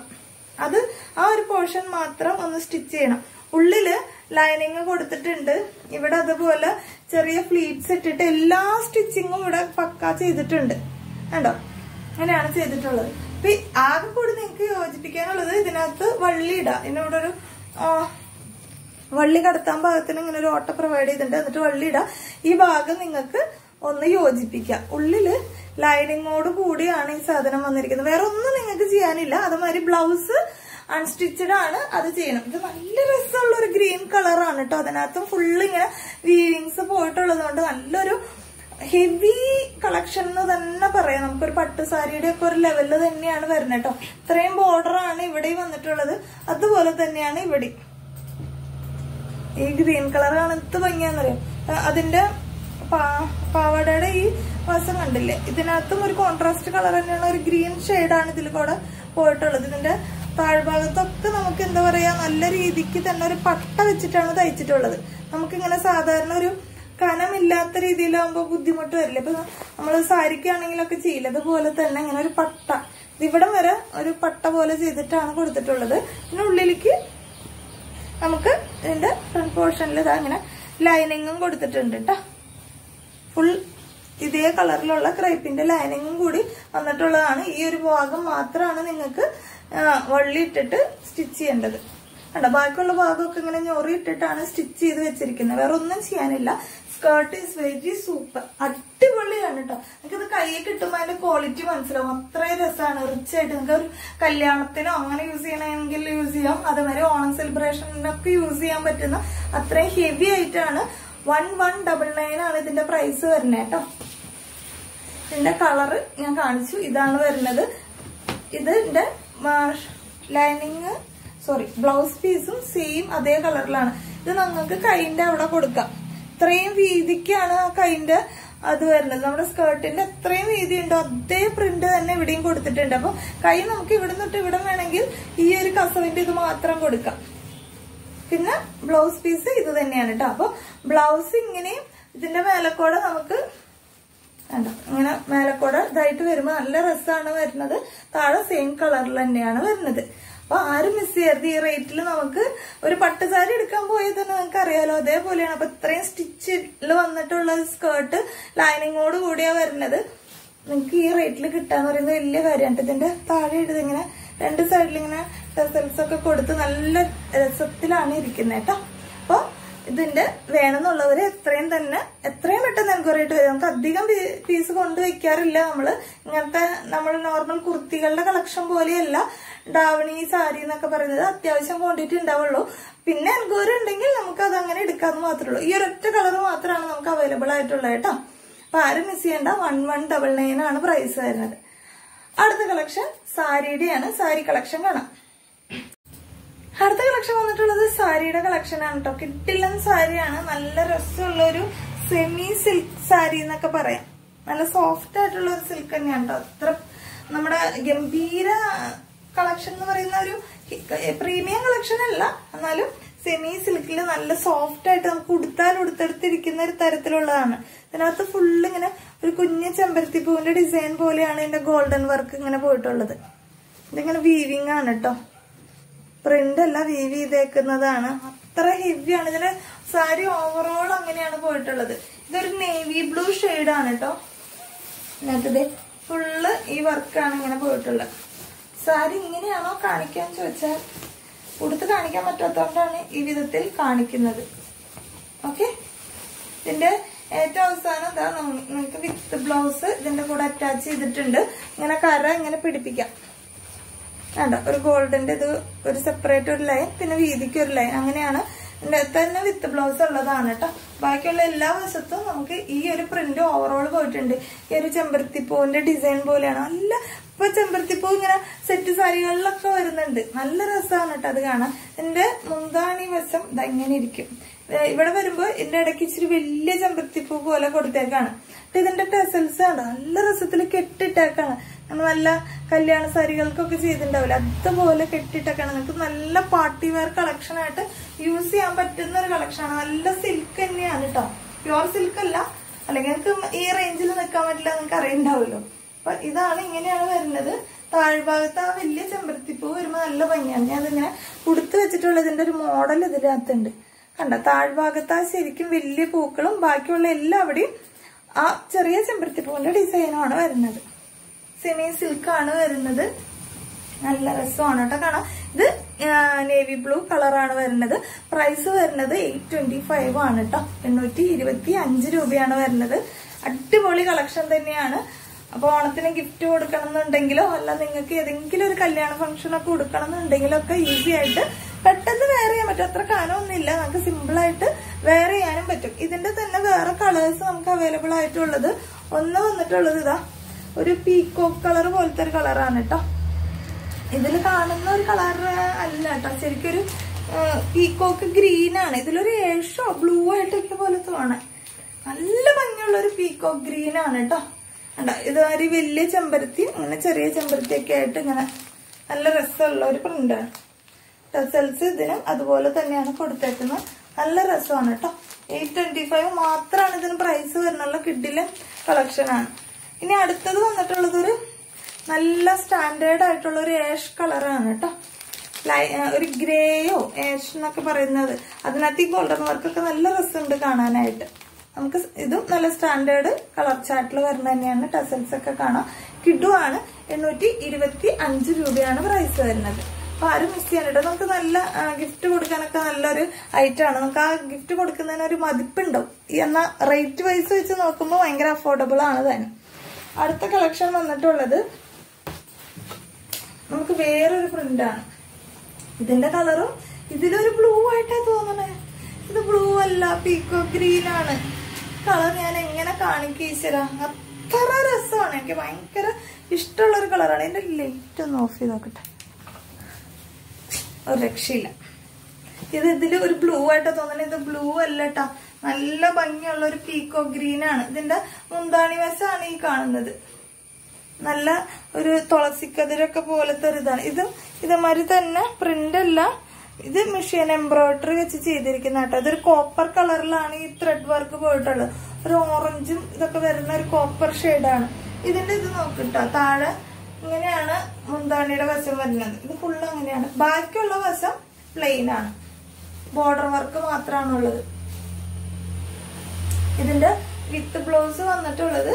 അത് ആ ഒരു പോർഷൻ മാത്രം ഒന്ന് സ്റ്റിച്ച് ചെയ്യണം. ഉള്ളിൽ ലൈനിങ് കൊടുത്തിട്ടുണ്ട്. ഇവിടെ അതുപോലെ ചെറിയ ഫ്ലീറ്റ്സ് ഇട്ടിട്ട് എല്ലാ സ്റ്റിച്ചിങ്ങും ഇവിടെ പക്ക ചെയ്തിട്ടുണ്ട്. കണ്ടോ? അങ്ങനെയാണ് ചെയ്തിട്ടുള്ളത്. അപ്പൊ ആകെ കൂടി നിങ്ങൾക്ക് യോജിപ്പിക്കാനുള്ളത് ഇതിനകത്ത് വള്ളി ഇടാം. ഇതിനോട് ഒരു വള്ളി കടത്താൻ ഭാഗത്തിന് ഇങ്ങനെ ഒരു ഓട്ട പ്രൊവൈഡ് ചെയ്തിട്ടുണ്ട്. എന്നിട്ട് വള്ളി ഇടാം. ഈ ഭാഗം നിങ്ങൾക്ക് ഒന്ന് യോജിപ്പിക്കാം. ഉള്ളിൽ ലൈനിങ്ങോട് കൂടിയാണ് ഈ സാധനം വന്നിരിക്കുന്നത്. വേറെ ഒന്നും നിങ്ങൾക്ക് ചെയ്യാനില്ല. അതുമാതിരി ബ്ലൗസ് അൺസ്റ്റിച്ചഡ് ആണ് അത് ചെയ്യണം. ഇത് നല്ല രസമുള്ള ഒരു ഗ്രീൻ കളറാണ് കേട്ടോ അതിനകത്തും ഫുള്ള് ഇങ്ങനെ വീവിങ്സ് പോയിട്ടുള്ളത് കൊണ്ട് നല്ലൊരു ഹെവി കളക്ഷൻ എന്ന് തന്നെ പറയാം. നമുക്കൊരു പട്ട് സാരിയുടെ ഒക്കെ ഒരു ലെവലിൽ തന്നെയാണ് വരുന്നത് കേട്ടോ ഇത്രയും ബോർഡർ ആണ് ഇവിടെയും വന്നിട്ടുള്ളത്. അതുപോലെ തന്നെയാണ് ഇവിടെ. ഈ ഗ്രീൻ കളറാണ് എന്ത് ഭംഗിയാന്നറിയാം? അതിന്റെ പാവാടയുടെ ഈ വശം കണ്ടില്ലേ? ഇതിനകത്തും ഒരു കോൺട്രാസ്റ്റ് കളർ തന്നെയാണ് ഒരു ഗ്രീൻ ഷെയ്ഡാണ് ഇതിൽ കൂടെ പോയിട്ടുള്ളത്. ഇതിന്റെ താഴ്ഭാഗത്തൊക്കെ നമുക്ക് എന്താ പറയാ നല്ല രീതിക്ക് തന്നെ ഒരു പട്ട വെച്ചിട്ടാണ് തയ്ച്ചിട്ടുള്ളത്. നമുക്കിങ്ങനെ സാധാരണ ഒരു കനമില്ലാത്ത രീതിയിലാവുമ്പോൾ ബുദ്ധിമുട്ട് വരില്ല. ഇപ്പൊ നമ്മൾ സാരിക്കാണെങ്കിലൊക്കെ ചെയ്യില്ല. അതുപോലെ തന്നെ ഇങ്ങനെ ഒരു പട്ട. ഇവിടം വരെ ഒരു പട്ട പോലെ ചെയ്തിട്ടാണ് കൊടുത്തിട്ടുള്ളത്. പിന്നെ ഉള്ളിലേക്ക് നമുക്ക് ഇതിന്റെ ഫ്രണ്ട് പോർഷനിൽ ഇതാ ഇങ്ങനെ ലൈനിങ്ങും കൊടുത്തിട്ടുണ്ട് കേട്ടോ ഫുൾ ഇതേ കളറിലുള്ള ക്രൈപ്പിന്റെ ലൈനിങ്ങും കൂടി വന്നിട്ടുള്ളതാണ്. ഈ ഒരു ഭാഗം മാത്രമാണ് നിങ്ങൾക്ക് വള്ളി ഇട്ടിട്ട് സ്റ്റിച്ച് ചെയ്യേണ്ടത്. കണ്ടോ ബാക്കിയുള്ള ഭാഗമൊക്കെ ഇങ്ങനെ ഞൊറി ഇട്ടിട്ടാണ് സ്റ്റിച്ച് ചെയ്ത് വെച്ചിരിക്കുന്നത്. വേറെ ഒന്നും ചെയ്യാനില്ല. സ്കേർട്ട് ഈസ് വെരി സൂപ്പർ അടിപൊളിയാണ് കേട്ടോ നിങ്ങൾക്ക് ഇത് കൈ കിട്ടുമ്പോൾ അതിന്റെ ക്വാളിറ്റി മനസ്സിലാവും. അത്രയും രസമാണ് റിച്ച് ആയിട്ട് നിങ്ങൾക്ക് ഒരു കല്യാണത്തിനോ അങ്ങനെ യൂസ് ചെയ്യണമെങ്കിൽ യൂസ് ചെയ്യാം. അതേമാതിരി ഓണം സെലിബ്രേഷനൊക്കെ യൂസ് ചെയ്യാൻ പറ്റുന്ന അത്രയും ഹെവി ആയിട്ടാണ് വൺ വൺ ഡബിൾ നയൻ ആണ് ഇതിന്റെ പ്രൈസ് വരുന്നത് കേട്ടോ. ഇതിന്റെ കളറ് ഞാൻ കാണിച്ചു. ഇതാണ് വരുന്നത്. ഇതിന്റെ ലൈനിങ് സോറി ബ്ലൗസ് പീസും സെയിം അതേ കളറിലാണ് ഇത് നിങ്ങൾക്ക് കൈന്റെ അവിടെ കൊടുക്കാം. ഇത്രയും വീതിക്കാണ് ആ കൈന്റെ അത് വരുന്നത്. നമ്മുടെ സ്കേർട്ടിന്റെ എത്രയും വീതി ഉണ്ടോ അതേ പ്രിന്റ് തന്നെ ഇവിടെയും കൊടുത്തിട്ടുണ്ട്. അപ്പൊ കൈ നമുക്ക് ഇവിടെ നിന്നിട്ട് ഇവിടെ വേണമെങ്കിൽ ഈ ഒരു കസവിന്റെ ഇത് മാത്രം കൊടുക്കാം. പിന്നെ ബ്ലൗസ് പീസ് ഇത് തന്നെയാണ് കേട്ടോ അപ്പൊ ബ്ലൗസ് ഇങ്ങനെയും ഇതിന്റെ മേലക്കൂടെ നമുക്ക് കണ്ടോ? ഇങ്ങനെ മേലക്കൂടെ ഇതായിട്ട് വരുമ്പോ നല്ല രസമാണ് വരുന്നത്. താഴെ സെയിം കളറിൽ തന്നെയാണ് വരുന്നത്. അപ്പൊ ആരും മിസ് ചെയ്യരുത്. ഈ റേറ്റിൽ നമുക്ക് ഒരു പട്ടുസാരി എടുക്കാൻ പോയത് നിങ്ങൾക്ക് അറിയാലോ. അതേപോലെയാണ്. അപ്പൊ ഇത്രയും സ്റ്റിച്ചിൽ വന്നിട്ടുള്ള സ്കേർട്ട് ലൈനിങ്ങോട് കൂടിയാ വരുന്നത്. നിങ്ങൾക്ക് ഈ റേറ്റിൽ കിട്ടാന്ന് പറയുന്നത് വലിയ കാര്യമാണ് ഇതിന്റെ താഴെ ഇടുന്നത് ഇങ്ങനെ രണ്ട് സൈഡിൽ ഇങ്ങനെ ടെസൽസ് ഒക്കെ കൊടുത്ത് നല്ല രസത്തിലാണ് ഇരിക്കുന്നത് കേട്ടോ. അപ്പൊ ഇതിന്റെ വേണമെന്നുള്ളവര് എത്രയും തന്നെ എത്രയും പെട്ടെന്ന് എൻക്വയറി ആയിട്ട് വരും. നമുക്ക് അധികം പീസ് കൊണ്ട് വെക്കാറില്ല നമ്മൾ. ഇങ്ങനത്തെ നമ്മൾ നോർമൽ കുർത്തികളുടെ കളക്ഷൻ പോലെയല്ല. ഡാവണി സാരി എന്നൊക്കെ പറയുന്നത് അത്യാവശ്യം ക്വാണ്ടിറ്റി ഉണ്ടാവുള്ളൂ. പിന്നെ എൻക്വയറി ഉണ്ടെങ്കിൽ നമുക്ക് അത് അങ്ങനെ എടുക്കാന്ന് മാത്രമേ ഉള്ളൂ. ഈ ഒരൊറ്റ കളർ മാത്രമാണ് നമുക്ക് അവൈലബിൾ ആയിട്ടുള്ളത് കേട്ടോ. അപ്പൊ ആരും മിസ് ചെയ്യേണ്ട. വൺ വൺ ഡബിൾ നയൻ ആണ് പ്രൈസ് വരുന്നത്. അടുത്ത കളക്ഷൻ സാരിയുടെയാണ്. സാരി കളക്ഷൻ കാണാം. അടുത്ത കളക്ഷൻ വന്നിട്ടുള്ളത് സാരിയുടെ കളക്ഷൻ ആണ് കേട്ടോ കിട്ടില്ലൻ സാരിയാണ്. നല്ല രസമുള്ള ഒരു സെമി സിൽക്ക് സാരി എന്നൊക്കെ പറയാം. നല്ല സോഫ്റ്റ് ആയിട്ടുള്ള ഒരു സിൽക്ക് തന്നെയാണ് കേട്ടോ അത്ര നമ്മുടെ ഗംഭീര കളക്ഷൻ എന്ന് പറയുന്ന ഒരു പ്രീമിയം കളക്ഷൻ അല്ല. എന്നാലും സെമി സിൽക്കിൽ നല്ല സോഫ്റ്റ് ആയിട്ട് നമുക്ക് ഉടുത്താൽ ഉടുത്തെടുത്തിരിക്കുന്ന ഒരു തരത്തിലുള്ളതാണ്. ഇതിനകത്ത് ഫുള്ള് ഇങ്ങനെ ഒരു കുഞ്ഞ് ചെമ്പരത്തി പൂവിന്റെ ഡിസൈൻ പോലെയാണ് ഇതിന്റെ ഗോൾഡൻ വർക്ക് ഇങ്ങനെ പോയിട്ടുള്ളത്. ഇതിങ്ങനെ വീവിങ് ആണ് കേട്ടോ പ്രിന്റ് അല്ല വീവ് ചെയ്തേക്കുന്നതാണ്. അത്ര ഹെവിയാണ് ഇതിന് സാരി ഓവറോൾ അങ്ങനെയാണ് പോയിട്ടുള്ളത്. ഇതൊരു നേവി ബ്ലൂ ആണ് കേട്ടോ എന്നിട്ട് ഫുള്ള് ഈ വർക്കാണ് ഇങ്ങനെ പോയിട്ടുള്ളത്. സാരി ഇങ്ങനെയാണോ കാണിക്കാൻ ചോദിച്ചാൽ ഉടുത്ത് കാണിക്കാൻ പറ്റാത്തതുകൊണ്ടാണ് ഈ വിധത്തിൽ കാണിക്കുന്നത്. ഓക്കെ ഇതിന്റെ ഏറ്റവും അവസാനം എന്താ നിങ്ങൾക്ക് വിത്ത് ബ്ലൗസ് ഇതിന്റെ കൂടെ അറ്റാച്ച് ചെയ്തിട്ടുണ്ട്. ഇങ്ങനെ കര ഇങ്ങനെ പിടിപ്പിക്കാം. വേണ്ട ഒരു ഗോൾഡിന്റെ ഇത് ഒരു സെപ്പറേറ്റ് ഒരു ലൈൻ പിന്നെ വീതിക്ക് ഒരു ലൈൻ അങ്ങനെയാണ് എന്റെ തന്നെ വിത്ത് ബ്ലൗസ് ഉള്ളതാണ് കേട്ടോ. ബാക്കിയുള്ള എല്ലാ വശത്തും നമുക്ക് ഈ ഒരു പ്രിന്റ് ഓവറോൾ പോയിട്ടുണ്ട്. ഈ ഒരു ചെമ്പരത്തിപ്പൂവിന്റെ ഡിസൈൻ പോലെയാണ്. നല്ല ഇപ്പൊ ചെമ്പരത്തിപ്പൂ ഇങ്ങനെ സെറ്റ് സാരികളിലൊക്കെ വരുന്നുണ്ട്. നല്ല രസമാണ് കേട്ടോ അത് കാണാൻ. എന്റെ മുന്താണി വശം ഇതെങ്ങനെ ഇരിക്കും. ഇവിടെ വരുമ്പോ ഇതിന്റെ ഇടയ്ക്ക് ഇച്ചിരി വലിയ ചെമ്പരത്തിപ്പൂ പോലെ കൊടുത്തേക്കാണ്. ഇതിന്റെ ടെസൽസ് ആണ്. നല്ല രസത്തിൽ കെട്ടിട്ടേക്കാണ്. നമ്മൾ നല്ല കല്യാണ സാരികൾക്കൊക്കെ ചെയ്തിട്ടുണ്ടാവില്ല? അതുപോലെ കെട്ടിട്ടൊക്കെയാണ് നിങ്ങൾക്ക് നല്ല പാർട്ടി വെയർ കളക്ഷൻ ആയിട്ട് യൂസ് ചെയ്യാൻ പറ്റുന്ന ഒരു കളക്ഷനാണ് നല്ല സിൽക്ക് തന്നെയാണ് കേട്ടോ. പ്യുവർ സിൽക്ക് അല്ല. അല്ലെങ്കിൽ നിങ്ങൾക്ക് ഈ റേഞ്ചിൽ നിൽക്കാൻ പറ്റില്ല നിങ്ങൾക്ക് അറിയണ്ടാവല്ലോ അപ്പൊ ഇതാണ് ഇങ്ങനെയാണ് വരുന്നത്. താഴ്ഭാഗത്ത് ആ വലിയ ചെമ്പരത്തിപ്പൂ വരുമ്പോൾ നല്ല ഭംഗിയാണ്. ഞാൻ അതിങ്ങനെ കൊടുത്തു വെച്ചിട്ടുള്ളതിന്റെ ഒരു മോഡൽ ഇതിനകത്തുണ്ട്. കണ്ട? താഴ്ഭാഗത്ത് ആ ശരിക്കും വലിയ പൂക്കളും ബാക്കിയുള്ള എല്ലാവിടെയും ആ ചെറിയ ചെമ്പരത്തിപ്പൂവിന്റെ ഡിസൈനുമാണ് വരുന്നത്. സെമി സിൽക്ക് ആണ് വരുന്നത്. നല്ല രസമാണ് കേട്ടോ കാണാം ഇത് നേവി ബ്ലൂ കളറാണ് വരുന്നത്. പ്രൈസ് വരുന്നത് എയ്റ്റ് ട്വന്റി ഫൈവ് ആണ് കേട്ടോ. എണ്ണൂറ്റി ഇരുപത്തി അഞ്ച് രൂപയാണ് വരുന്നത്. അടിപൊളി കളക്ഷൻ തന്നെയാണ്. അപ്പൊ ഓണത്തിന് ഗിഫ്റ്റ് കൊടുക്കണം എന്നുണ്ടെങ്കിലോ അല്ല നിങ്ങൾക്ക് ഏതെങ്കിലും ഒരു കല്യാണ ഫംഗ്ഷൻ ഒക്കെ കൊടുക്കണം എന്നുണ്ടെങ്കിലോ ഒക്കെ ഈസി ആയിട്ട് പെട്ടെന്ന് വെയർ ചെയ്യാൻ പറ്റും. അത്ര കാലമൊന്നുമില്ല. നമുക്ക് സിമ്പിൾ ആയിട്ട് വെയർ ചെയ്യാനും പറ്റും. ഇതിന്റെ തന്നെ വേറെ കളേഴ്സ് നമുക്ക് അവൈലബിൾ ആയിട്ടുള്ളത്. ഒന്ന് വന്നിട്ടുള്ളത് ഇതാ. ഒരു പീക്കോക്ക് കളർ പോലത്തെ ഒരു കളറാണ് കേട്ടോ ഇതിൽ കാണുന്ന ഒരു കളർ അല്ല കേട്ടോ ശരിക്കൊരു പീക്കോക്ക് ഗ്രീൻ ആണ്. ഇതിലൊരു ഏഷോ ബ്ലൂ ആയിട്ടൊക്കെ പോലെ തോന്നാൻ നല്ല ഭംഗിയുള്ള ഒരു പീക്കോക്ക് ഗ്രീൻ ആണ് കേട്ടോ ഇത് ഒരു വലിയ ചെമ്പരത്തി അങ്ങനെ ചെറിയ ചെമ്പരത്തി ഒക്കെ ആയിട്ട് ഇങ്ങനെ നല്ല രസമുള്ള ഒരു പ്രിന്റാണ് റിസൾട്ട്സ് ഇതിനും അതുപോലെ തന്നെയാണ് കൊടുത്തേക്കുന്നത്. നല്ല രസമാണ് കേട്ടോ എയ്റ്റ് ട്വന്റി ഫൈവ് മാത്രമാണ് ഇതിന് പ്രൈസ് വരുന്നുള്ള കിഡിലെ കളക്ഷനാണ് ഇനി അടുത്തത് വന്നിട്ടുള്ളത് ഒരു നല്ല സ്റ്റാൻഡേർഡ് ആയിട്ടുള്ള ഒരു ഏഷ് കളറാണ് കേട്ടോ ഒരു ഗ്രേയോ ഏഷ് എന്നൊക്കെ പറയുന്നത്. അതിനകത്ത് ഈ ഗോൾഡൻ വർക്കൊക്കെ നല്ല രസമുണ്ട് കാണാനായിട്ട്. നമുക്ക് ഇതും നല്ല സ്റ്റാൻഡേർഡ് കളർ ചാർട്ടിൽ വരുന്ന തന്നെയാണ്. ടസൽസ് ഒക്കെ കാണാം. കിഡുവാണ് എണ്ണൂറ്റി ഇരുപത്തി അഞ്ച് രൂപയാണ് പ്രൈസ് വരുന്നത്. അപ്പൊ ആരും മിസ് ചെയ്യാനിട്ട് നമുക്ക് നല്ല ഗിഫ്റ്റ് കൊടുക്കാനൊക്കെ നല്ലൊരു ഐറ്റമാണ് നമുക്ക് ആ ഗിഫ്റ്റ് കൊടുക്കുന്നതിന് ഒരു മതിപ്പുണ്ടാവും. എന്നാ റേറ്റ് വൈസ് വെച്ച് നോക്കുമ്പോൾ ഭയങ്കര അഫോർഡബിൾ ആണ് തന്നെ. അടുത്ത കളക്ഷൻ വന്നിട്ടുള്ളത് നമുക്ക് വേറൊരു പ്രിന്റാണ് ഇതിന്റെ കളറും ഇതിലൊരു ബ്ലൂ ആയിട്ടാ തോന്നണേ. ഇത് ബ്ലൂ അല്ല പീക്കോ ഗ്രീൻ ആണ്. കളർ ഞാൻ എങ്ങനെ കാണിക്കും ഈശ്വര? അത്ര രസമാണ്. എനിക്ക് ഭയങ്കര ഇഷ്ടമുള്ള ഒരു കളറാണ് എന്റെ ലൈറ്റ് ഒന്ന് ഓഫ് ചെയ്ത് നോക്കട്ടെ. ഒരു രക്ഷയില്ല. ഇത് ഇതിൽ ഒരു ബ്ലൂ ആയിട്ടാ തോന്നണേ. ഇത് ബ്ലൂ അല്ല കേട്ടാ നല്ല ഭംഗിയുള്ള ഒരു പീക്കോ ഗ്രീൻ ആണ്. ഇതിന്റെ മുന്താണി വശമാണ് ഈ കാണുന്നത്. നല്ല ഒരു തുളസിക്കതിരൊക്കെ പോലത്തെ ഒരു ഇതാണ്. ഇത് ഇതേമാതിരി തന്നെ പ്രിന്റ് അല്ല. ഇത് മെഷീൻ എംബ്രോയിഡറി വെച്ച് ചെയ്തിരിക്കുന്ന കേട്ടോ. ഇതൊരു കോപ്പർ കളറിലാണ് ഈ ത്രെഡ് വർക്ക് പോയിട്ടുള്ളത്. ഒരു ഓറഞ്ചും ഇതൊക്കെ വരുന്ന ഒരു കോപ്പർ ഷെയ്ഡാണ് ഇതിന്റെ ഇത് നോക്കിട്ടോ. താഴെ ഇങ്ങനെയാണ് മുന്താണിയുടെ വശം വരുന്നത്. ഇത് ഫുള്ള് അങ്ങനെയാണ്. ബാക്കിയുള്ള വശം പ്ലെയിൻ ആണ്. ബോർഡർ വർക്ക് മാത്രമാണുള്ളത്. ഇതിന്റെ വിത്ത് ബ്ലൗസ് വന്നിട്ടുള്ളത്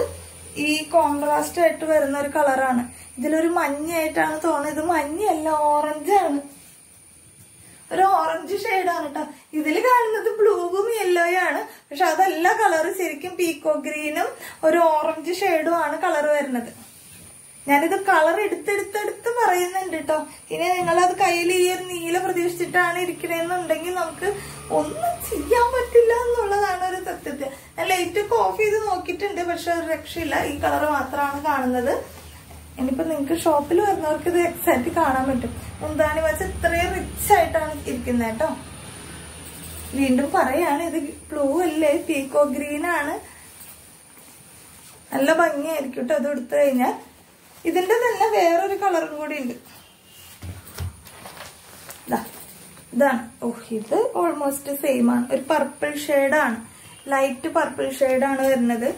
ഈ കോൺട്രാസ്റ്റ് ആയിട്ട് വരുന്ന ഒരു കളറാണ്. ഇതിലൊരു മഞ്ഞയായിട്ടാണ് തോന്നുന്നത്. ഇത് മഞ്ഞയല്ല ഓറഞ്ച് ആണ്. ഒരു ഓറഞ്ച് ഷെയ്ഡാണ് കേട്ടോ ഇതിൽ കാണുന്നത് ബ്ലൂവും യെല്ലോയാണ് പക്ഷെ അതല്ല കളർ ശരിക്കും പീക്കോ ഗ്രീനും ഒരു ഓറഞ്ച് ഷെയ്ഡും ആണ് കളർ വരുന്നത്. ഞാനിത് കളർ എടുത്തെടുത്തെടുത്ത് പറയുന്നുണ്ട് കേട്ടോ ഇനി നിങ്ങളത് കയ്യിൽ ഈ ഒരു നീല പ്രതീക്ഷിച്ചിട്ടാണ് ഇരിക്കണെന്നുണ്ടെങ്കിൽ നമുക്ക് ഒന്നും ചെയ്യാൻ പറ്റില്ല എന്നുള്ളതാണ് ഒരു സത്യത്തെ ഞാൻ ലൈറ്റ് ഒക്കെ ഓഫ് ചെയ്ത് നോക്കിയിട്ടുണ്ട് പക്ഷെ ഒരു രക്ഷയില്ല. ഈ കളർ മാത്രമാണ് കാണുന്നത്. ഇനിയിപ്പോ നിങ്ങൾക്ക് ഷോപ്പിൽ വരുന്നവർക്ക് ഇത് എക്സാക്റ്റ് കാണാൻ പറ്റും. മുന്താണി വെച്ച് ഇത്രയും റിച്ച് ആയിട്ടാണ് ഇരിക്കുന്നത് കേട്ടോ വീണ്ടും പറയാണ് ഇത് ബ്ലൂ അല്ലേ? പീക്കോ ഗ്രീൻ ആണ്. നല്ല ഭംഗിയായിരിക്കും കേട്ടോ അത് എടുത്തു കഴിഞ്ഞാൽ. ഇതിന്റെ തന്നെ വേറൊരു കളറും കൂടി ഉണ്ട്. ഇതാണ്. ഓഹ് ഇത് ഓൾമോസ്റ്റ് സെയിം ആണ്. ഒരു പർപ്പിൾ ആണ്. ലൈറ്റ് പർപ്പിൾ ആണ് വരുന്നത്.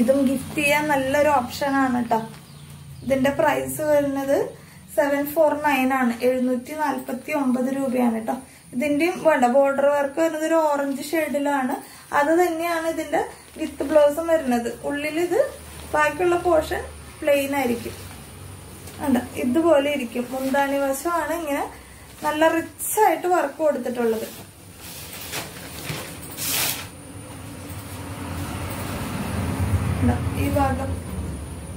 ഇതും ഗിഫ്റ്റ് ചെയ്യാൻ നല്ലൊരു ഓപ്ഷൻ ആണ് കേട്ടോ ഇതിന്റെ പ്രൈസ് വരുന്നത് സെവൻ ഫോർ നയൻ ആണ്. എഴുന്നൂറ്റി നാല്പത്തി ഒമ്പത് രൂപയാണ് കേട്ടോ ഇതിന്റെയും വേണ്ട ബോർഡർ വർക്ക് വരുന്നത് ഒരു ഓറഞ്ച് ഷെയ്ഡിലാണ് അത് തന്നെയാണ് ഇതിന്റെ വിത്ത് ബ്ലൗസും വരുന്നത്. ഉള്ളിൽ ഇത് ബാക്കിയുള്ള പോർഷൻ പ്ലെയിൻ ആയിരിക്കും. ഉണ്ട് ഇതുപോലെ ഇരിക്കും. മുന്താണി വശമാണ് ഇങ്ങനെ നല്ല റിച്ച് ആയിട്ട് വർക്ക് കൊടുത്തിട്ടുള്ളത്. ഈ ഭാഗം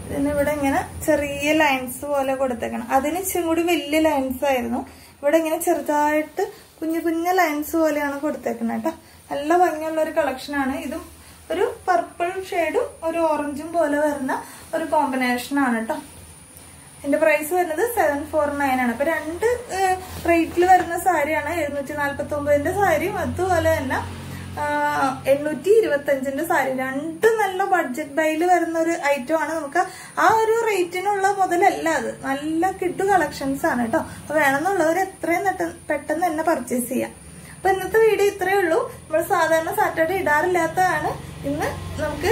ഇതിന് ഇവിടെ ഇങ്ങനെ ചെറിയ ലൈൻസ് പോലെ കൊടുത്തേക്കണം. അതിന് ഇച്ചിരി കൂടി വലിയ ലൈൻസ് ആയിരുന്നു. ഇവിടെ ഇങ്ങനെ ചെറുതായിട്ട് കുഞ്ഞു കുഞ്ഞു ലൈൻസ് പോലെയാണ് കൊടുത്തേക്കുന്നത് കേട്ടോ. നല്ല ഭംഗിയുള്ള ഒരു കളക്ഷനാണ് ഇതും ഒരു പർപ്പിൾ ഷെയ്ഡും ഒരു ഓറഞ്ചും പോലെ വരുന്ന ഒരു കോമ്പിനേഷൻ ആണ് കേട്ടോ ഇതിന്റെ പ്രൈസ് വരുന്നത് സെവൻ ഫോർ നയൻ ആണ്. അപ്പൊ രണ്ട് റേറ്റിൽ വരുന്ന സാരിയാണ് എഴുന്നൂറ്റി നാല്പത്തി ഒമ്പതിന്റെ സാരിയും അതുപോലെ തന്നെ എണ്ണൂറ്റി ഇരുപത്തി അഞ്ചിന്റെ സാരി. രണ്ട് നല്ല ബഡ്ജറ്റ് ബൈയിൽ വരുന്ന ഒരു ഐറ്റം ആണ് നമുക്ക് ആ ഒരു റേറ്റിനുള്ള മുതലല്ല അത്. നല്ല കിട്ടു കളക്ഷൻസ് ആണ് കേട്ടോ അപ്പൊ വേണമെന്നുള്ളവർ എത്രയും പെട്ടെന്ന് തന്നെ പർച്ചേസ് ചെയ്യാം. അപ്പൊ ഇന്നത്തെ വീഡിയോ ഇത്രയേ ഉള്ളൂ. നമ്മൾ സാധാരണ സാറ്റർഡേ ഇടാറില്ലാത്തതാണ്. ഇന്ന് നമുക്ക്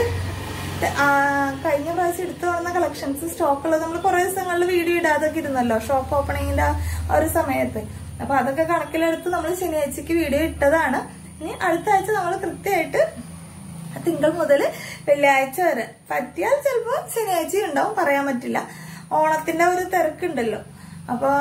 കഴിഞ്ഞ പ്രാവശ്യം എടുത്തു വന്ന കളക്ഷൻസ് സ്റ്റോക്ക് ഉള്ളത് നമ്മൾ കുറെ ദിവസങ്ങളിൽ വീഡിയോ ഇടാതൊക്കെ ഇരുന്നല്ലോ. ഷോപ്പ് ഓപ്പണിങ്ങിന്റെ ആ ഒരു സമയത്ത്. അപ്പൊ അതൊക്കെ കണക്കിലെടുത്ത് നമ്മൾ ശനിയാഴ്ചക്ക് വീഡിയോ ഇട്ടതാണ്. ഇനി അടുത്ത ആഴ്ച നമ്മൾ കൃത്യമായിട്ട് തിങ്കൾ മുതൽ വെള്ളിയാഴ്ച വരെ. പറ്റിയാൽ ചിലപ്പോൾ ശനിയാഴ്ച ഉണ്ടാവും പറയാൻ പറ്റില്ല. ഓണത്തിന്റെ ഒരു തിരക്കുണ്ടല്ലോ. അപ്പൊ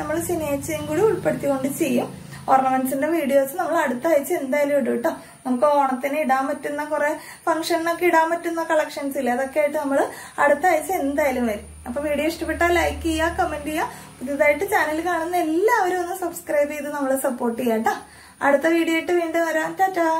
നമ്മൾ ശനിയാഴ്ചയും കൂടി ഉൾപ്പെടുത്തിക്കൊണ്ട് ചെയ്യും. ഓർണമെന്റ്സിന്റെ വീഡിയോസ് നമ്മൾ അടുത്ത ആഴ്ച എന്തായാലും ഇടും കേട്ടോ നമുക്ക് ഓണത്തിന് ഇടാൻ പറ്റുന്ന കുറെ ഫംഗ്ഷനൊക്കെ ഇടാൻ പറ്റുന്ന കളക്ഷൻസ് ഇല്ലേ? അതൊക്കെ ആയിട്ട് നമ്മൾ അടുത്ത ആഴ്ച എന്തായാലും വരും. അപ്പൊ വീഡിയോ ഇഷ്ടപ്പെട്ടാൽ ലൈക്ക് ചെയ്യുക കമന്റ് ചെയ്യുക. പുതിയതായിട്ട് ചാനൽ കാണുന്ന എല്ലാവരും ഒന്ന് സബ്സ്ക്രൈബ് ചെയ്ത് നമ്മളെ സപ്പോർട്ട് ചെയ്യാം കേട്ടോ അടുത്ത വീഡിയോ ആയിട്ട് വീണ്ടും വരാം. ടാറ്റാ.